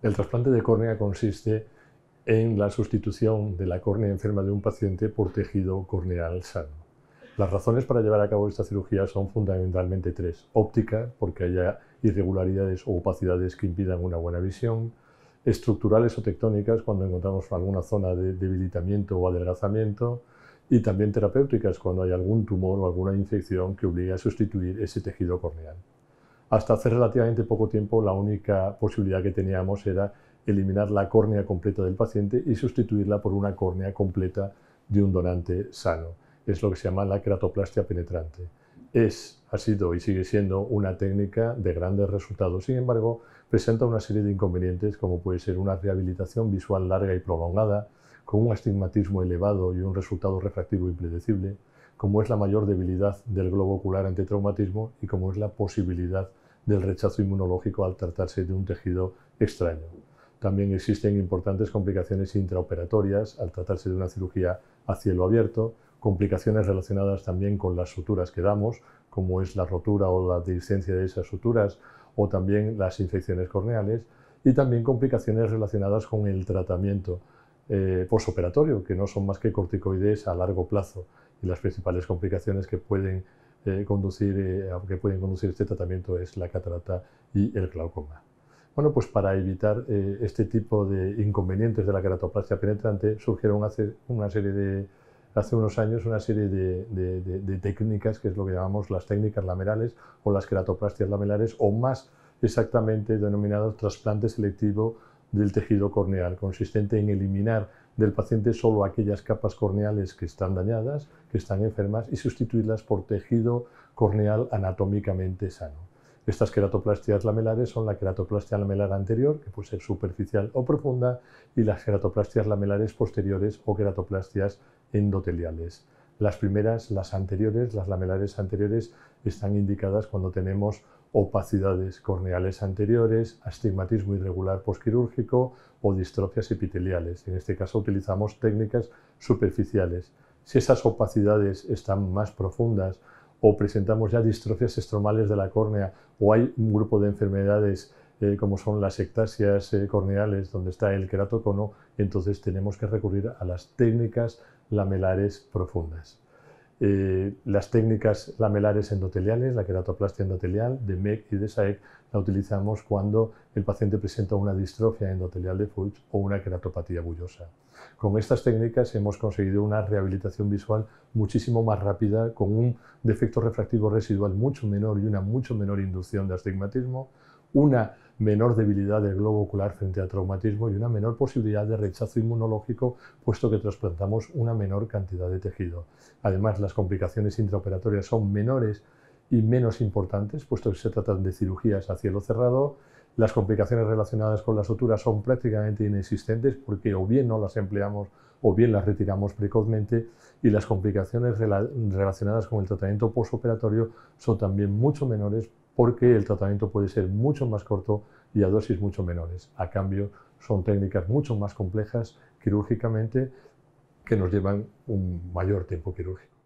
El trasplante de córnea consiste en la sustitución de la córnea enferma de un paciente por tejido corneal sano. Las razones para llevar a cabo esta cirugía son fundamentalmente tres. Óptica, porque haya irregularidades o opacidades que impidan una buena visión. Estructurales o tectónicas, cuando encontramos alguna zona de debilitamiento o adelgazamiento. Y también terapéuticas, cuando hay algún tumor o alguna infección que obligue a sustituir ese tejido corneal. Hasta hace relativamente poco tiempo la única posibilidad que teníamos era eliminar la córnea completa del paciente y sustituirla por una córnea completa de un donante sano. Es lo que se llama la queratoplastia penetrante. Es, ha sido y sigue siendo una técnica de grandes resultados. Sin embargo, presenta una serie de inconvenientes como puede ser una rehabilitación visual larga y prolongada, con un astigmatismo elevado y un resultado refractivo impredecible, como es la mayor debilidad del globo ocular ante traumatismo y como es la posibilidad del rechazo inmunológico al tratarse de un tejido extraño. También existen importantes complicaciones intraoperatorias al tratarse de una cirugía a cielo abierto, complicaciones relacionadas también con las suturas que damos, como es la rotura o la dehiscencia de esas suturas, o también las infecciones corneales, y también complicaciones relacionadas con el tratamiento eh, posoperatorio, que no son más que corticoides a largo plazo y las principales complicaciones que pueden, eh, conducir, eh, que pueden conducir este tratamiento es la catarata y el glaucoma. Bueno, pues para evitar eh, este tipo de inconvenientes de la queratoplastia penetrante surgieron hace, una serie de, hace unos años una serie de, de, técnicas, que es lo que llamamos las técnicas lamerales o las queratoplastias lamelares, o más exactamente denominados trasplante selectivo del tejido corneal, consistente en eliminar del paciente solo aquellas capas corneales que están dañadas, que están enfermas, y sustituirlas por tejido corneal anatómicamente sano. Estas queratoplastias lamelares son la queratoplastia lamelar anterior, que puede ser superficial o profunda, y las queratoplastias lamelares posteriores o queratoplastias endoteliales. Las primeras, las anteriores, las lamelares anteriores, están indicadas cuando tenemos opacidades corneales anteriores, astigmatismo irregular posquirúrgico o distrofias epiteliales. En este caso utilizamos técnicas superficiales. Si esas opacidades están más profundas o presentamos ya distrofias estromales de la córnea o hay un grupo de enfermedades eh, como son las ectasias eh, corneales donde está el queratocono, entonces tenemos que recurrir a las técnicas lamelares profundas. Eh, las técnicas lamelares endoteliales, la queratoplastia endotelial de MEC y de SAEC, la utilizamos cuando el paciente presenta una distrofia endotelial de Fuchs o una queratopatía bullosa. Con estas técnicas hemos conseguido una rehabilitación visual muchísimo más rápida, con un defecto refractivo residual mucho menor y una mucho menor inducción de astigmatismo, una menor debilidad del globo ocular frente al traumatismo y una menor posibilidad de rechazo inmunológico, puesto que trasplantamos una menor cantidad de tejido. Además, las complicaciones intraoperatorias son menores y menos importantes, puesto que se tratan de cirugías a cielo cerrado. Las complicaciones relacionadas con la sutura son prácticamente inexistentes porque o bien no las empleamos o bien las retiramos precozmente y las complicaciones relacionadas con el tratamiento postoperatorio son también mucho menores porque el tratamiento puede ser mucho más corto y a dosis mucho menores. A cambio, son técnicas mucho más complejas quirúrgicamente que nos llevan un mayor tiempo quirúrgico.